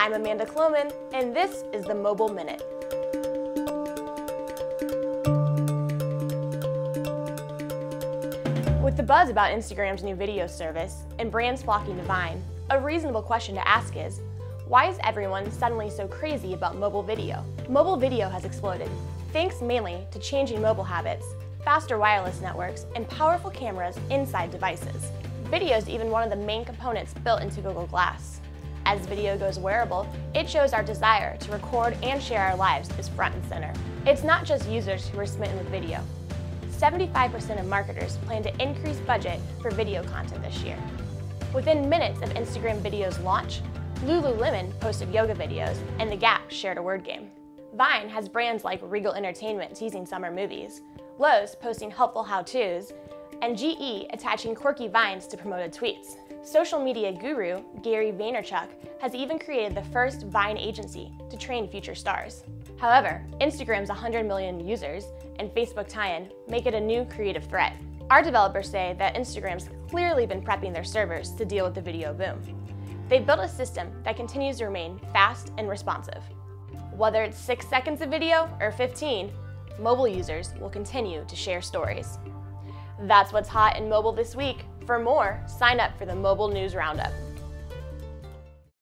I'm Amanda Kloman, and this is the Mobile Minute. With the buzz about Instagram's new video service and brands flocking to Vine, a reasonable question to ask is, why is everyone suddenly so crazy about mobile video? Mobile video has exploded, thanks mainly to changing mobile habits, faster wireless networks, and powerful cameras inside devices. Video is even one of the main components built into Google Glass. As video goes wearable, it shows our desire to record and share our lives is front and center. It's not just users who are smitten with video. 75% of marketers plan to increase budget for video content this year. Within minutes of Instagram video's launch, Lululemon posted yoga videos and The Gap shared a word game. Vine has brands like Regal Entertainment teasing summer movies, Lowe's posting helpful how-tos, and GE attaching quirky vines to promoted tweets. Social media guru Gary Vaynerchuk has even created the first Vine agency to train future stars. However, Instagram's 100 million users and Facebook tie-in make it a new creative threat. Our developers say that Instagram's clearly been prepping their servers to deal with the video boom. They've built a system that continues to remain fast and responsive. Whether it's 6 seconds of video or 15, mobile users will continue to share stories. That's what's hot in mobile this week. For more, sign up for the Mobile News Roundup.